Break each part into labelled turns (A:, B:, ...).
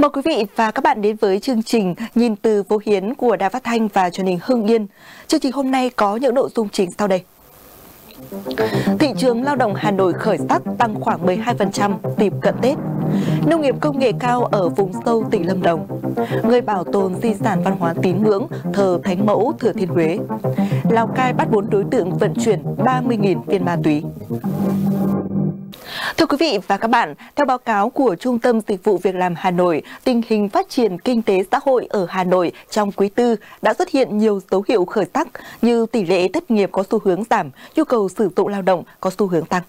A: Mời quý vị và các bạn đến với chương trình Nhìn từ vô hiến của Đài Phát Thanh và truyền hình Hưng Yên. Chương trình hôm nay có những nội dung chính sau đây. Thị trường lao động Hà Nội khởi sắc tăng khoảng 12% dịp cận Tết. Nông nghiệp công nghệ cao ở vùng sâu tỉnh Lâm Đồng. Người bảo tồn di sản văn hóa tín ngưỡng thờ Thánh Mẫu Thừa Thiên Huế. Lào Cai bắt 4 đối tượng vận chuyển 30.000 viên ma túy. Thưa quý vị và các bạn, theo báo cáo của Trung tâm Dịch vụ Việc làm Hà Nội, tình hình phát triển kinh tế xã hội ở Hà Nội trong quý tư đã xuất hiện nhiều dấu hiệu khởi sắc như tỷ lệ thất nghiệp có xu hướng giảm, nhu cầu sử dụng lao động có xu hướng tăng.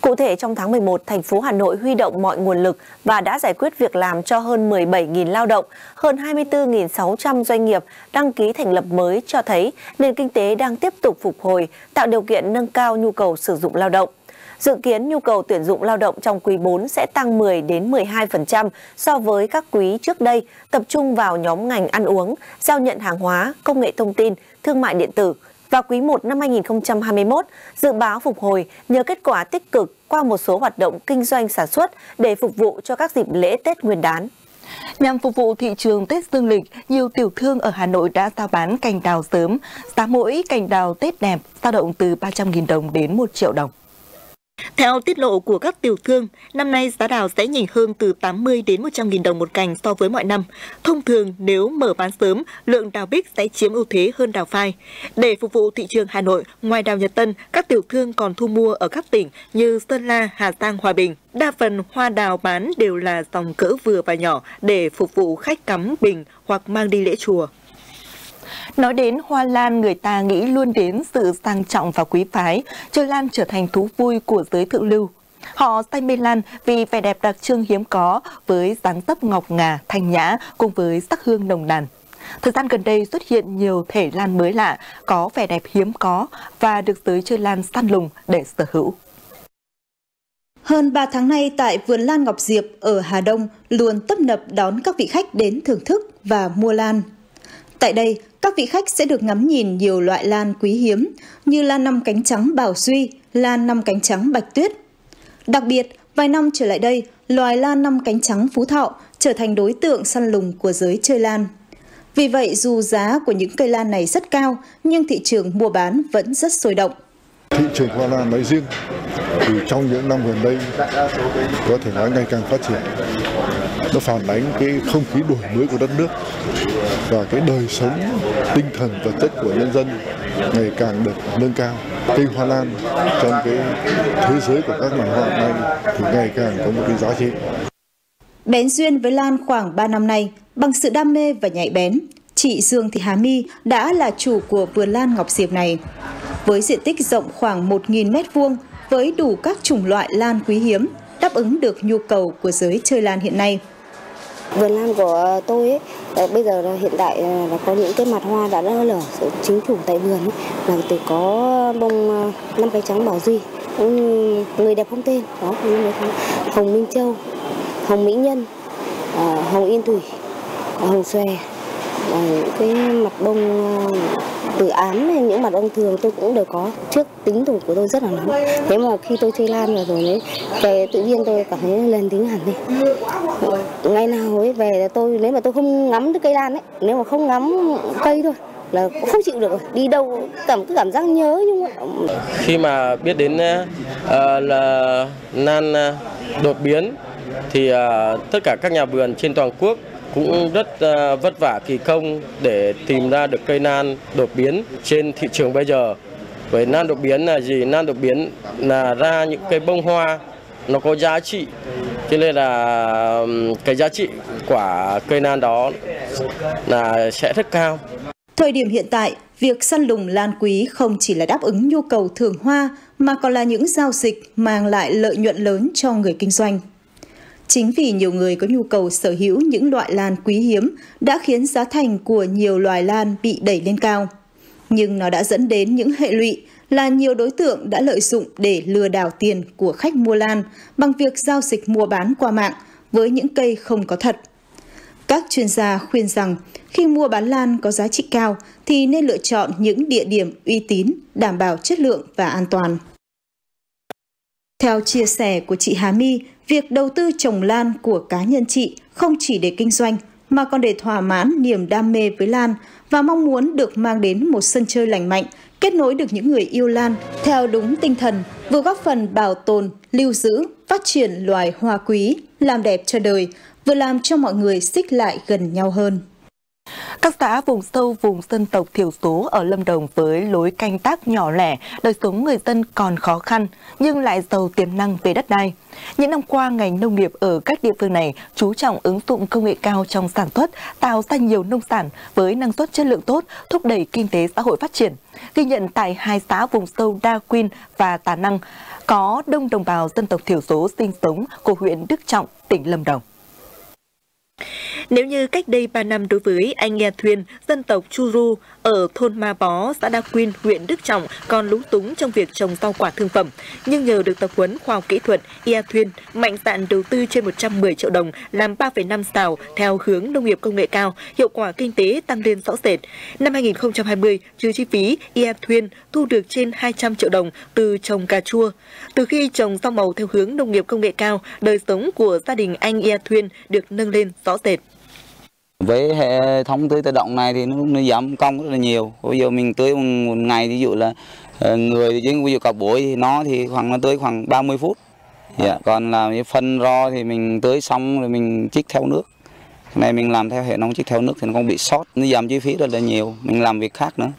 B: Cụ thể trong tháng 11, thành phố Hà Nội huy động mọi nguồn lực và đã giải quyết việc làm cho hơn 17.000 lao động, hơn 24.600 doanh nghiệp đăng ký thành lập mới cho thấy nền kinh tế đang tiếp tục phục hồi, tạo điều kiện nâng cao nhu cầu sử dụng lao động. Dự kiến nhu cầu tuyển dụng lao động trong quý 4 sẽ tăng 10 đến 12% so với các quý trước đây, tập trung vào nhóm ngành ăn uống, giao nhận hàng hóa, công nghệ thông tin, thương mại điện tử. Và quý 1 năm 2021, dự báo phục hồi nhờ kết quả tích cực qua một số hoạt động kinh doanh sản xuất để phục vụ cho các dịp lễ Tết Nguyên đán.
A: Nhằm phục vụ thị trường Tết Dương lịch, nhiều tiểu thương ở Hà Nội đã giao bán cành đào sớm. Giá mỗi cành đào Tết đẹp dao động từ 300.000 đồng đến 1 triệu đồng. Theo tiết lộ của các tiểu thương, năm nay giá đào sẽ nhỉnh hơn từ 80 đến 100 nghìn đồng một cành so với mọi năm. Thông thường nếu mở bán sớm, lượng đào bích sẽ chiếm ưu thế hơn đào phai. Để phục vụ thị trường Hà Nội, ngoài đào Nhật Tân, các tiểu thương còn thu mua ở các tỉnh như Sơn La, Hà Giang, Hòa Bình. Đa phần hoa đào bán đều là dòng cỡ vừa và nhỏ để phục vụ khách cắm bình hoặc mang đi lễ chùa. Nói đến hoa lan, người ta nghĩ luôn đến sự sang trọng và quý phái. Chơi lan trở thành thú vui của giới thượng lưu. Họ say mê lan vì vẻ đẹp đặc trưng hiếm có với dáng tấp ngọc ngà, thanh nhã cùng với sắc hương nồng nàn. Thời gian gần đây xuất hiện nhiều thể lan mới lạ, có vẻ đẹp hiếm có và được giới chơi lan săn lùng để sở hữu.
C: Hơn 3 tháng nay tại vườn Lan Ngọc Diệp ở Hà Đông luôn tấp nập đón các vị khách đến thưởng thức và mua lan. Tại đây, các vị khách sẽ được ngắm nhìn nhiều loại lan quý hiếm như lan năm cánh trắng Bảo Duy, lan năm cánh trắng Bạch Tuyết. Đặc biệt, vài năm trở lại đây, loài lan năm cánh trắng Phú Thọ trở thành đối tượng săn lùng của giới chơi lan. Vì vậy, dù giá của những cây lan này rất cao, nhưng thị trường mua bán vẫn rất sôi động.
D: Thị trường hoa lan nói riêng thì trong những năm gần đây có thể nói ngày càng phát triển. Nó phản ánh cái không khí đổi mới của đất nước và cái đời sống tinh thần vật chất của nhân dân ngày càng được nâng cao. Cây hoa lan trong cái thế giới của các loài hoa này thì ngày càng có một cái giá trị.
C: Bén duyên với Lan khoảng 3 năm nay, bằng sự đam mê và nhạy bén, chị Dương Thị Hà My đã là chủ của vườn lan Ngọc Diệp này. Với diện tích rộng khoảng 1.000 m2 với đủ các chủng loại lan quý hiếm, đáp ứng được nhu cầu của giới chơi lan hiện nay.
E: Vườn lan của tôi ấy, bây giờ là hiện tại à, là có những cái mặt hoa đã nở lở chính chủ tại vườn ấy, là từ có bông à, năm cái trắng bảo duy người đẹp không tên đó hồng minh châu hồng mỹ nhân à, hồng yên thủy hồng xòe cái mặt bông từ ám hay những mặt ông thường tôi cũng đều có. Trước tính tuổi của tôi rất là nóng. Thế mà khi tôi chơi lan rồi rồi đấy về tự nhiên tôi cảm thấy lên tính hẳn đi. Ngày nào ấy về tôi nếu mà tôi không ngắm được cây lan ấy nếu mà không ngắm cây thôi là không chịu được. Đi đâu cảm cứ cảm giác nhớ nhưng mà...
F: khi mà biết đến uh, là nan uh, ờ, đột biến thì uh, tất cả các nhà vườn trên toàn quốc cũng rất à, vất vả kỳ công để tìm ra được cây nan đột biến trên thị trường bây giờ. Với nan đột biến là gì? Nan đột biến là ra những cây bông hoa nó có giá trị cho nên là cái giá trị quả cây nan đó là sẽ rất cao.
C: Thời điểm hiện tại, việc săn lùng lan quý không chỉ là đáp ứng nhu cầu thưởng hoa mà còn là những giao dịch mang lại lợi nhuận lớn cho người kinh doanh. Chính vì nhiều người có nhu cầu sở hữu những loại lan quý hiếm đã khiến giá thành của nhiều loài lan bị đẩy lên cao. Nhưng nó đã dẫn đến những hệ lụy là nhiều đối tượng đã lợi dụng để lừa đảo tiền của khách mua lan bằng việc giao dịch mua bán qua mạng với những cây không có thật. Các chuyên gia khuyên rằng khi mua bán lan có giá trị cao thì nên lựa chọn những địa điểm uy tín, đảm bảo chất lượng và an toàn. Theo chia sẻ của chị Hà My, việc đầu tư trồng lan của cá nhân chị không chỉ để kinh doanh mà còn để thỏa mãn niềm đam mê với lan và mong muốn được mang đến một sân chơi lành mạnh, kết nối được những người yêu lan theo đúng tinh thần, vừa góp phần bảo tồn, lưu giữ, phát triển loài hoa quý, làm đẹp cho đời, vừa làm cho mọi người xích lại gần nhau hơn.
A: Các xã vùng sâu, vùng dân tộc thiểu số ở Lâm Đồng với lối canh tác nhỏ lẻ, đời sống người dân còn khó khăn nhưng lại giàu tiềm năng về đất đai. Những năm qua, ngành nông nghiệp ở các địa phương này chú trọng ứng dụng công nghệ cao trong sản xuất, tạo ra nhiều nông sản với năng suất chất lượng tốt, thúc đẩy kinh tế xã hội phát triển. Ghi nhận tại hai xã vùng sâu Đa Quyên và Tà Năng, có đông đồng bào dân tộc thiểu số sinh sống của huyện Đức Trọng, tỉnh Lâm Đồng. Nếu như cách đây 3 năm đối với anh Nghe thuyền dân tộc Churu ở thôn Ma Bó, xã Đa Quyên, huyện Đức Trọng còn lúng túng trong việc trồng rau quả thương phẩm. Nhưng nhờ được tập huấn khoa học kỹ thuật, Ia Thuyên mạnh dạn đầu tư trên 110 triệu đồng làm 3,5 xào theo hướng nông nghiệp công nghệ cao, hiệu quả kinh tế tăng lên rõ rệt. Năm 2020, trừ chi phí, Ia Thuyên thu được trên 200 triệu đồng từ trồng cà chua. Từ khi trồng rau màu theo hướng nông nghiệp công nghệ cao, đời sống của gia đình anh Ia Thuyên được nâng lên rõ rệt.
G: Với hệ thống tưới tự động này thì nó, nó giảm công rất là nhiều. Bây giờ mình tưới một ngày ví dụ là ờ, người chứ ví dụ cả buổi thì nó thì khoảng nó tưới khoảng 30 phút. Dạ, còn là phân ro thì mình tưới xong rồi mình trích theo nước. Cái này mình làm theo hệ thống trích theo nước thì nó không bị sót, nó giảm chi phí rất là nhiều. Mình làm việc khác nữa.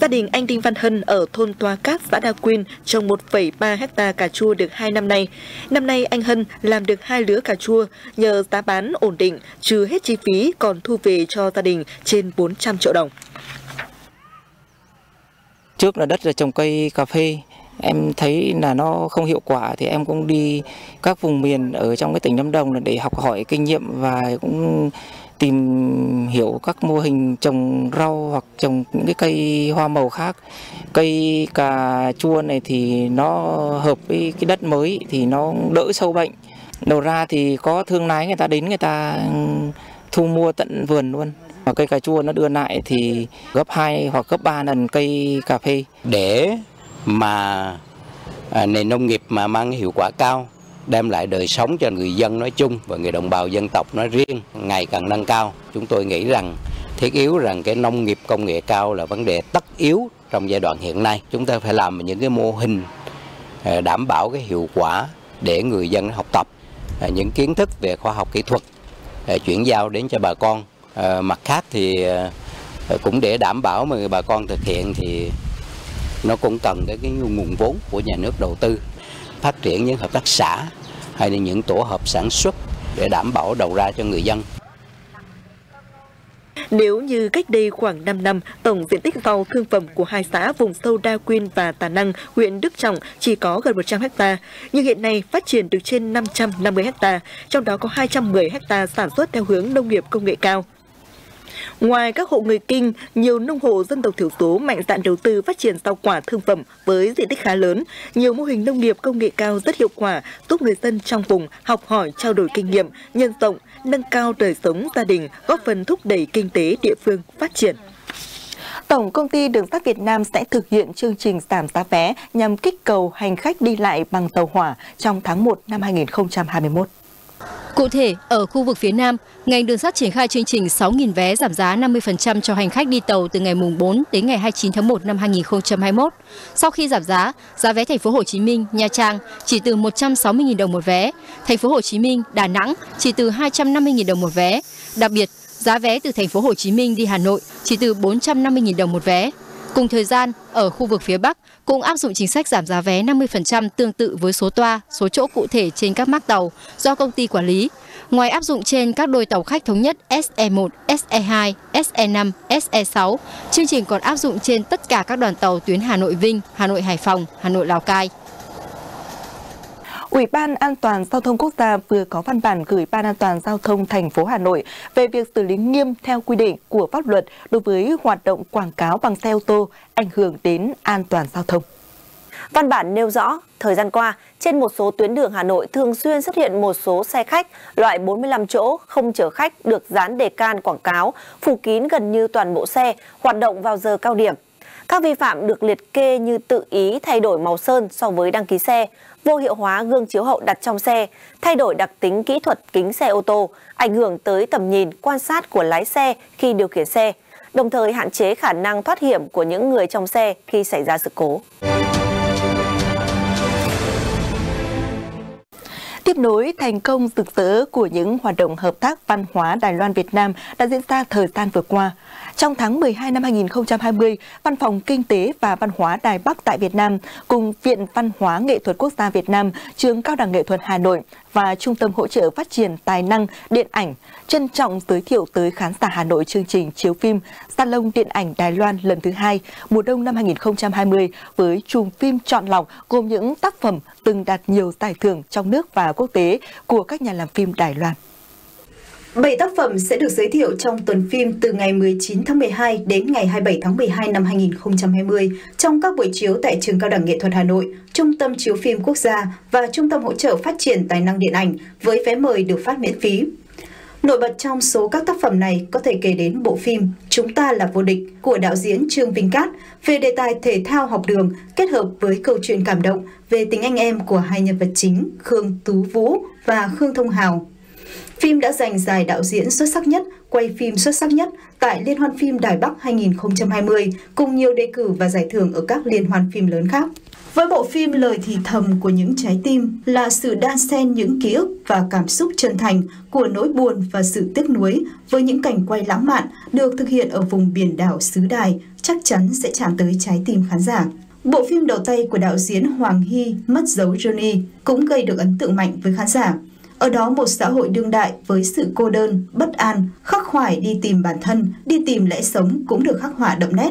A: Gia đình anh Đinh Văn Hân ở thôn Toa Cát, xã Đa Quyên trồng 1,3 hecta cà chua được 2 năm nay. Năm nay anh Hân làm được hai lứa cà chua nhờ giá bán ổn định, trừ hết chi phí còn thu về cho gia đình trên 400 triệu đồng.
H: Trước là đất là trồng cây cà phê, em thấy là nó không hiệu quả thì em cũng đi các vùng miền ở trong cái tỉnh Lâm Đồng để học hỏi kinh nghiệm và cũng tìm hiểu các mô hình trồng rau hoặc trồng những cái cây hoa màu khác. Cây cà chua này thì nó hợp với cái đất mới thì nó đỡ sâu bệnh. Đầu ra thì có thương lái người ta đến người ta ừ, thu mua tận vườn luôn. Và cây cà chua nó đưa lại thì gấp 2 hoặc gấp 3 lần cây cà phê.
I: Để mà à, nền nông nghiệp mà mang hiệu quả cao đem lại đời sống cho người dân nói chung và người đồng bào dân tộc nói riêng ngày càng nâng cao. Chúng tôi nghĩ rằng thiết yếu rằng cái nông nghiệp công nghệ cao là vấn đề tất yếu trong giai đoạn hiện nay. Chúng ta phải làm những cái mô hình ờ, đảm bảo cái hiệu quả để người dân học tập ờ, những kiến thức về khoa học kỹ thuật chuyển giao đến cho bà con. Ờ, mặt khác thì cũng để đảm bảo mà bà con thực hiện thì nó cũng cần cái, cái nguồn vốn của nhà nước đầu tư phát triển những hợp tác xã hay là những tổ hợp sản xuất để đảm bảo đầu ra cho người dân.
A: Nếu như cách đây khoảng 5 năm, tổng diện tích rau thương phẩm của hai xã vùng sâu Đa Quyên và Tà Năng, huyện Đức Trọng chỉ có gần 100 ha, nhưng hiện nay phát triển được trên 550 ha, trong đó có 210 ha sản xuất theo hướng nông nghiệp công nghệ cao. Ngoài các hộ người Kinh, nhiều nông hộ dân tộc thiểu số mạnh dạn đầu tư phát triển rau quả thương phẩm với diện tích khá lớn. Nhiều mô hình nông nghiệp công nghệ cao rất hiệu quả, giúp người dân trong vùng học hỏi, trao đổi kinh nghiệm, nhân rộng, nâng cao đời sống gia đình, góp phần thúc đẩy kinh tế địa phương phát triển. Tổng công ty Đường sắt Việt Nam sẽ thực hiện chương trình giảm giá vé nhằm kích cầu hành khách đi lại bằng tàu hỏa trong tháng 1 năm 2021.
J: Cụ thể, ở khu vực phía Nam, ngành đường sắt triển khai chương trình 6.000 vé giảm giá 50% cho hành khách đi tàu từ ngày mùng 4 đến ngày 29 tháng 1 năm 2021. Sau khi giảm giá, giá vé thành phố Hồ Chí Minh, Nha Trang chỉ từ 160.000 đồng một vé, thành phố Hồ Chí Minh, Đà Nẵng chỉ từ 250.000 đồng một vé. Đặc biệt, giá vé từ thành phố Hồ Chí Minh đi Hà Nội chỉ từ 450.000 đồng một vé. Cùng thời gian, ở khu vực phía Bắc cũng áp dụng chính sách giảm giá vé 50% tương tự với số toa, số chỗ cụ thể trên các mác tàu do công ty quản lý. Ngoài áp dụng trên các đôi tàu khách thống nhất SE1, SE2, SE5, SE6, chương trình còn áp dụng trên tất cả các đoàn tàu tuyến Hà Nội Vinh, Hà Nội Hải Phòng, Hà Nội Lào Cai.
A: Ủy ban An toàn giao thông quốc gia vừa có văn bản gửi Ban An toàn giao thông thành phố Hà Nội về việc xử lý nghiêm theo quy định của pháp luật đối với hoạt động quảng cáo bằng xe ô tô ảnh hưởng đến an toàn giao thông.
B: Văn bản nêu rõ, thời gian qua, trên một số tuyến đường Hà Nội thường xuyên xuất hiện một số xe khách loại 45 chỗ không chở khách được dán đề can quảng cáo, phủ kín gần như toàn bộ xe, hoạt động vào giờ cao điểm. Các vi phạm được liệt kê như tự ý thay đổi màu sơn so với đăng ký xe, vô hiệu hóa gương chiếu hậu đặt trong xe, thay đổi đặc tính kỹ thuật kính xe ô tô, ảnh hưởng tới tầm nhìn, quan sát của lái xe khi điều khiển xe, đồng thời hạn chế khả năng thoát hiểm của những người trong xe khi xảy ra sự cố.
A: Tiếp nối thành công rực rỡ của những hoạt động hợp tác văn hóa Đài Loan Việt Nam đã diễn ra thời gian vừa qua. Trong tháng 12 năm 2020, Văn phòng Kinh tế và Văn hóa Đài Bắc tại Việt Nam cùng Viện Văn hóa Nghệ thuật Quốc gia Việt Nam, Trường Cao đẳng Nghệ thuật Hà Nội và Trung tâm Hỗ trợ Phát triển Tài năng Điện ảnh trân trọng giới thiệu tới khán giả Hà Nội chương trình chiếu phim Salon Điện ảnh Đài Loan lần thứ hai mùa đông năm 2020 với chùm phim chọn lọc gồm những tác phẩm từng đạt nhiều giải thưởng trong nước và quốc tế của các nhà làm phim Đài Loan.
C: 7 tác phẩm sẽ được giới thiệu trong tuần phim từ ngày 19 tháng 12 đến ngày 27 tháng 12 năm 2020 trong các buổi chiếu tại Trường Cao đẳng Nghệ thuật Hà Nội, Trung tâm Chiếu phim Quốc gia và Trung tâm Hỗ trợ Phát triển Tài năng Điện ảnh với vé mời được phát miễn phí. Nổi bật trong số các tác phẩm này có thể kể đến bộ phim Chúng ta là vô địch của đạo diễn Trương Vinh Cát về đề tài thể thao học đường kết hợp với câu chuyện cảm động về tình anh em của hai nhân vật chính Khương Tú Vũ và Khương Thông Hào. Phim đã giành giải đạo diễn xuất sắc nhất, quay phim xuất sắc nhất tại Liên hoan phim Đài Bắc 2020 cùng nhiều đề cử và giải thưởng ở các liên hoan phim lớn khác. Với bộ phim Lời thì thầm của những trái tim là sự đan xen những ký ức và cảm xúc chân thành của nỗi buồn và sự tiếc nuối với những cảnh quay lãng mạn được thực hiện ở vùng biển đảo xứ Đài chắc chắn sẽ chạm tới trái tim khán giả. Bộ phim đầu tay của đạo diễn Hoàng Hy Mất dấu Johnny cũng gây được ấn tượng mạnh với khán giả. Ở đó một xã hội đương đại với sự cô đơn, bất an, khắc khoải đi tìm bản thân, đi tìm lẽ sống cũng được khắc họa đậm nét.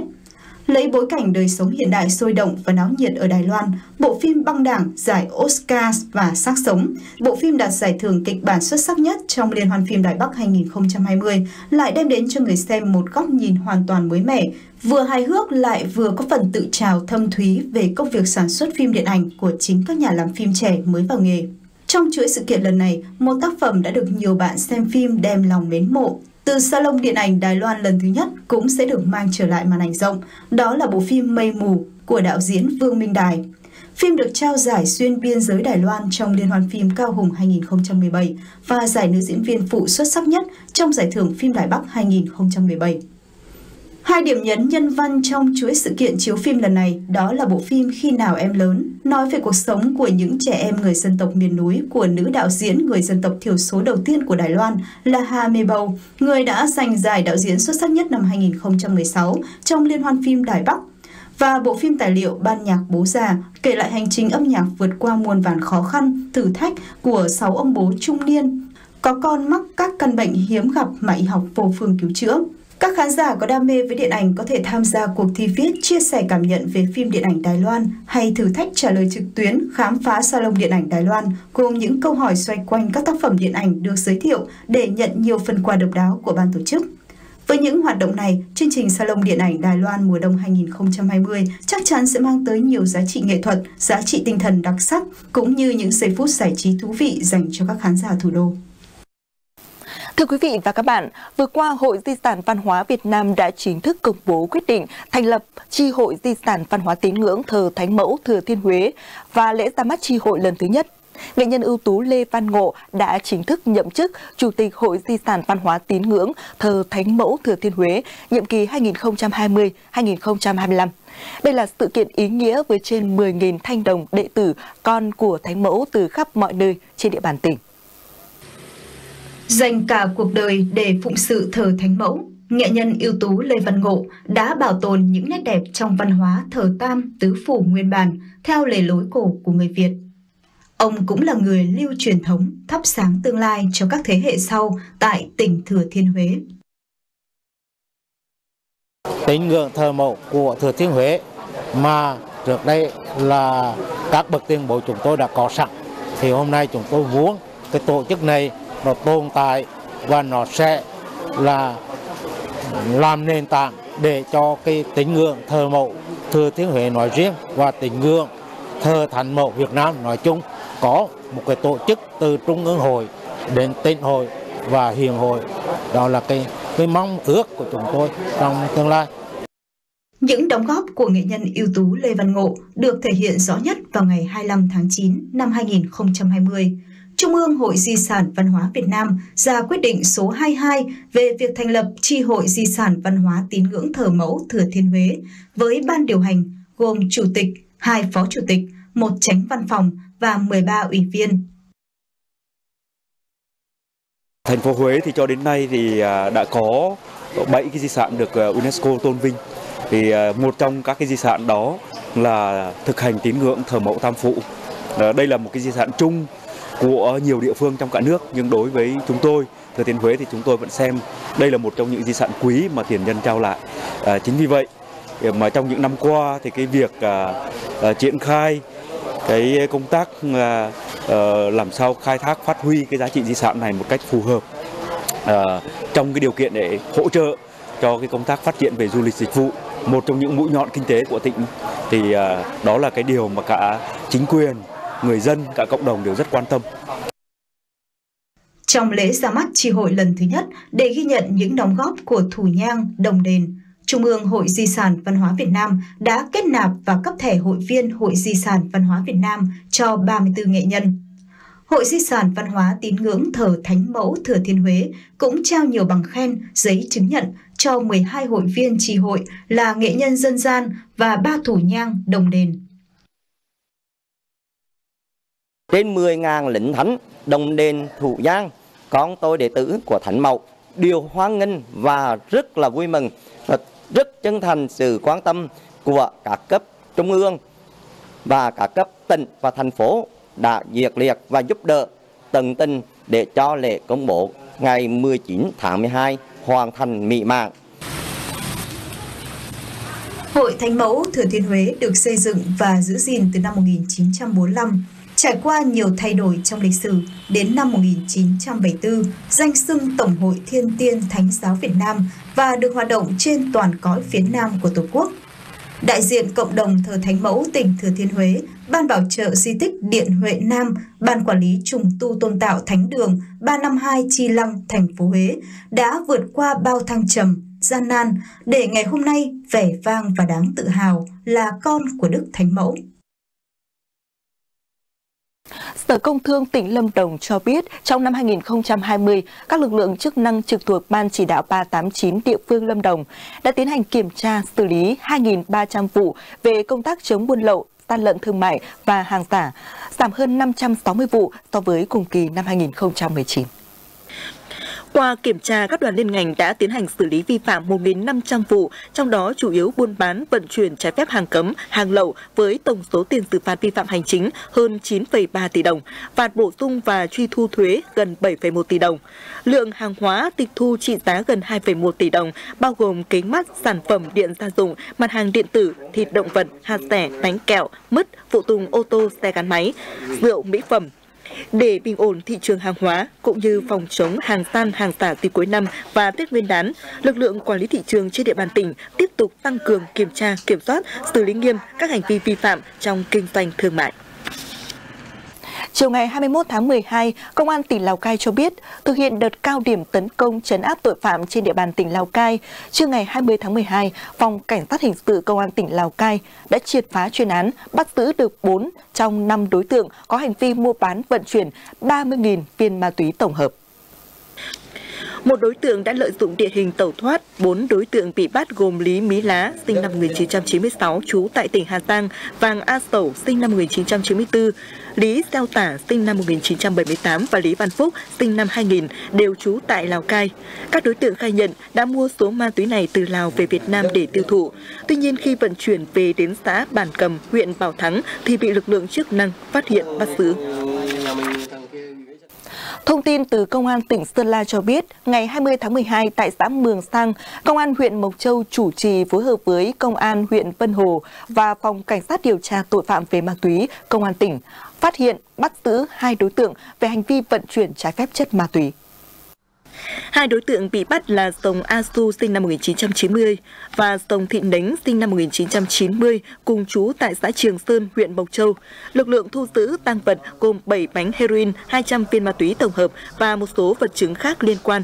C: Lấy bối cảnh đời sống hiện đại sôi động và náo nhiệt ở Đài Loan, bộ phim băng đảng giải Oscar và sắc sống, bộ phim đạt giải thưởng kịch bản xuất sắc nhất trong Liên hoan phim Đài Bắc 2020 lại đem đến cho người xem một góc nhìn hoàn toàn mới mẻ, vừa hài hước lại vừa có phần tự trào thâm thúy về công việc sản xuất phim điện ảnh của chính các nhà làm phim trẻ mới vào nghề. Trong chuỗi sự kiện lần này, một tác phẩm đã được nhiều bạn xem phim đem lòng mến mộ. Từ Salon Điện ảnh Đài Loan lần thứ nhất cũng sẽ được mang trở lại màn ảnh rộng. Đó là bộ phim Mây Mù của đạo diễn Vương Minh Đài. Phim được trao giải xuyên biên giới Đài Loan trong Liên hoan phim Cao Hùng 2017 và giải nữ diễn viên phụ xuất sắc nhất trong giải thưởng phim Đài Bắc 2017. Hai điểm nhấn nhân văn trong chuỗi sự kiện chiếu phim lần này đó là bộ phim Khi nào em lớn, nói về cuộc sống của những trẻ em người dân tộc miền núi của nữ đạo diễn người dân tộc thiểu số đầu tiên của Đài Loan là Hà Mê Bầu, người đã giành giải đạo diễn xuất sắc nhất năm 2016 trong Liên hoan phim Đài Bắc và bộ phim tài liệu Ban nhạc bố già kể lại hành trình âm nhạc vượt qua muôn vàn khó khăn, thử thách của sáu ông bố trung niên có con mắc các căn bệnh hiếm gặp mà y học vô phương cứu chữa. Các khán giả có đam mê với điện ảnh có thể tham gia cuộc thi viết chia sẻ cảm nhận về phim điện ảnh Đài Loan hay thử thách trả lời trực tuyến khám phá salon điện ảnh Đài Loan gồm những câu hỏi xoay quanh các tác phẩm điện ảnh được giới thiệu để nhận nhiều phần quà độc đáo của ban tổ chức. Với những hoạt động này, chương trình Salon Điện ảnh Đài Loan mùa đông 2020 chắc chắn sẽ mang tới nhiều giá trị nghệ thuật, giá trị tinh thần đặc sắc, cũng như những giây phút giải trí thú vị dành cho các khán giả thủ đô.
A: Thưa quý vị và các bạn, vừa qua Hội Di sản Văn hóa Việt Nam đã chính thức công bố quyết định thành lập Chi hội Di sản Văn hóa Tín ngưỡng Thờ Thánh Mẫu Thừa Thiên Huế và lễ ra mắt Chi hội lần thứ nhất. Nghệ nhân ưu tú Lê Văn Ngộ đã chính thức nhậm chức Chủ tịch Hội Di sản Văn hóa Tín ngưỡng Thờ Thánh Mẫu Thừa Thiên Huế nhiệm kỳ 2020-2025. Đây là sự kiện ý nghĩa với trên 10.000 thanh đồng đệ tử con của Thánh Mẫu từ khắp mọi nơi trên địa bàn tỉnh.
C: Dành cả cuộc đời để phụng sự thờ thánh mẫu, nghệ nhân ưu tú Lê Văn Ngộ đã bảo tồn những nét đẹp trong văn hóa thờ tam tứ phủ nguyên bản theo lề lối cổ của người Việt. Ông cũng là người lưu truyền thống thắp sáng tương lai cho các thế hệ sau tại tỉnh Thừa Thiên Huế.
K: Tín ngưỡng thờ mẫu của Thừa Thiên Huế mà trước đây là các bậc tiền bối chúng tôi đã có sẵn thì hôm nay chúng tôi muốn cái tổ chức này nó tồn tại và nó sẽ là làm nền tảng để cho cái tín ngưỡng thờ mẫu thừa thiên huế nói riêng và tín ngưỡng thờ thánh mẫu việt nam nói chung có một cái tổ chức từ trung ương hội đến tỉnh hội và hiền hội đó là cái cái mong ước của chúng tôi trong tương lai
C: Những đóng góp của nghệ nhân ưu tú Lê Văn Ngộ được thể hiện rõ nhất vào ngày 25 tháng 9 năm 2020. Trung ương Hội Di sản Văn hóa Việt Nam ra quyết định số 22 về việc thành lập Tri hội Di sản Văn hóa Tín ngưỡng Thờ Mẫu Thừa Thiên Huế với ban điều hành gồm Chủ tịch, hai Phó Chủ tịch, một tránh văn phòng và 13 ủy viên.
L: Thành phố Huế thì cho đến nay thì à, đã có 7 cái di sản được à, UNESCO tôn vinh. Thì à, một trong các cái di sản đó là thực hành tín ngưỡng thờ mẫu tam phụ. Đây là một cái di sản chung của nhiều địa phương trong cả nước nhưng đối với chúng tôi Thừa Thiên Huế thì chúng tôi vẫn xem đây là một trong những di sản quý mà tiền nhân trao lại. À, chính vì vậy mà trong những năm qua thì cái việc à, à, triển khai cái công tác à, à, làm sao khai thác phát huy cái giá trị di sản này một cách phù hợp à, trong cái điều kiện để hỗ trợ cho cái công tác phát triển về du lịch dịch vụ một trong những mũi nhọn kinh tế của tỉnh thì à, đó là cái điều mà cả chính quyền người dân cả cộng đồng đều rất quan tâm
C: trong lễ ra mắt tri hội lần thứ nhất để ghi nhận những đóng góp của thủ nhang đồng đền Trung ương Hội Di sản Văn hóa Việt Nam đã kết nạp và cấp thẻ hội viên Hội Di sản Văn hóa Việt Nam cho 34 nghệ nhân. Hội Di sản Văn hóa Tín ngưỡng Thờ Thánh Mẫu Thừa Thiên Huế cũng trao nhiều bằng khen, giấy chứng nhận cho 12 hội viên tri hội là nghệ nhân dân gian và ba thủ nhang đồng đền.
M: Trên 10.000 lính thánh đồng đền thủ giang, con tôi đệ tử của Thánh Mẫu đều hoan nghênh và rất là vui mừng rất chân thành sự quan tâm của các cấp trung ương và các cấp tỉnh và thành phố đã diệt liệt và giúp đỡ tận tình để cho lễ công bố ngày 19 tháng 12 hoàn thành mỹ mãn.
C: Hội Thánh Mẫu Thừa Thiên Huế được xây dựng và giữ gìn từ năm 1945 Trải qua nhiều thay đổi trong lịch sử, đến năm 1974, danh xưng Tổng hội Thiên Tiên Thánh giáo Việt Nam và được hoạt động trên toàn cõi phía Nam của Tổ quốc. Đại diện cộng đồng thờ Thánh Mẫu tỉnh Thừa Thiên Huế, Ban bảo trợ di tích Điện Huệ Nam, Ban quản lý trùng tu tôn tạo Thánh đường 352 Chi Lăng, thành phố Huế đã vượt qua bao thăng trầm, gian nan để ngày hôm nay vẻ vang và đáng tự hào là con của Đức Thánh Mẫu.
A: Sở Công Thương tỉnh Lâm Đồng cho biết trong năm 2020, các lực lượng chức năng trực thuộc Ban chỉ đạo 389 địa phương Lâm Đồng đã tiến hành kiểm tra xử lý 2.300 vụ về công tác chống buôn lậu, gian lận thương mại và hàng giả, giảm hơn 560 vụ so với cùng kỳ năm 2019. Qua kiểm tra, các đoàn liên ngành đã tiến hành xử lý vi phạm 1.500 vụ, trong đó chủ yếu buôn bán, vận chuyển trái phép hàng cấm, hàng lậu với tổng số tiền xử phạt vi phạm hành chính hơn 9,3 tỷ đồng, phạt bổ sung và truy thu thuế gần 7,1 tỷ đồng. Lượng hàng hóa tịch thu trị giá gần 2,1 tỷ đồng, bao gồm kính mắt, sản phẩm điện gia dụng, mặt hàng điện tử, thịt động vật, hạt rẻ, bánh kẹo, mứt, phụ tùng ô tô, xe gắn máy, rượu, mỹ phẩm, để bình ổn thị trường hàng hóa cũng như phòng chống hàng gian hàng giả từ cuối năm và Tết Nguyên đán, lực lượng quản lý thị trường trên địa bàn tỉnh tiếp tục tăng cường kiểm tra, kiểm soát, xử lý nghiêm các hành vi vi phạm trong kinh doanh thương mại. Chiều ngày 21 tháng 12, Công an tỉnh Lào Cai cho biết, thực hiện đợt cao điểm tấn công chấn áp tội phạm trên địa bàn tỉnh Lào Cai, trưa ngày 20 tháng 12, Phòng Cảnh sát Hình sự Công an tỉnh Lào Cai đã triệt phá chuyên án, bắt giữ được 4 trong 5 đối tượng có hành vi mua bán vận chuyển 30.000 viên ma túy tổng hợp. Một đối tượng đã lợi dụng địa hình tẩu thoát, bốn đối tượng bị bắt gồm Lý Mí Lá, sinh năm 1996, trú tại tỉnh Hà Giang, Vàng A Sẩu, sinh năm 1994, Lý Giao Tả, sinh năm 1978 và Lý Văn Phúc, sinh năm 2000, đều trú tại Lào Cai. Các đối tượng khai nhận đã mua số ma túy này từ Lào về Việt Nam để tiêu thụ. Tuy nhiên khi vận chuyển về đến xã Bản Cầm, huyện Bảo Thắng thì bị lực lượng chức năng phát hiện bắt giữ. Thông tin từ Công an tỉnh Sơn La cho biết, ngày 20 tháng 12 tại xã Mường Sang, Công an huyện Mộc Châu chủ trì phối hợp với Công an huyện Vân Hồ và Phòng Cảnh sát điều tra tội phạm về ma túy Công an tỉnh phát hiện bắt giữ hai đối tượng về hành vi vận chuyển trái phép chất ma túy. Hai đối tượng bị bắt là Sông A Su sinh năm 1990 và Sông Thị Nánh sinh năm 1990 cùng chú tại xã Trường Sơn, huyện Mộc Châu. Lực lượng thu giữ tăng vật gồm 7 bánh heroin, 200 viên ma túy tổng hợp và một số vật chứng khác liên quan.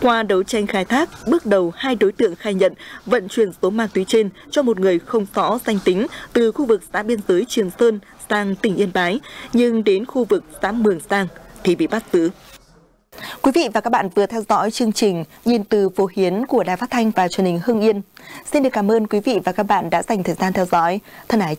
A: Qua đấu tranh khai thác, bước đầu hai đối tượng khai nhận vận chuyển số ma túy trên cho một người không rõ danh tính từ khu vực xã biên giới Trường Sơn sang tỉnh Yên Bái, nhưng đến khu vực xã Mường Sang thì bị bắt giữ. Quý vị và các bạn vừa theo dõi chương trình Nhìn từ phố Hiến của Đài Phát thanh và Truyền hình Hưng Yên. Xin được cảm ơn quý vị và các bạn đã dành thời gian theo dõi. Thân ái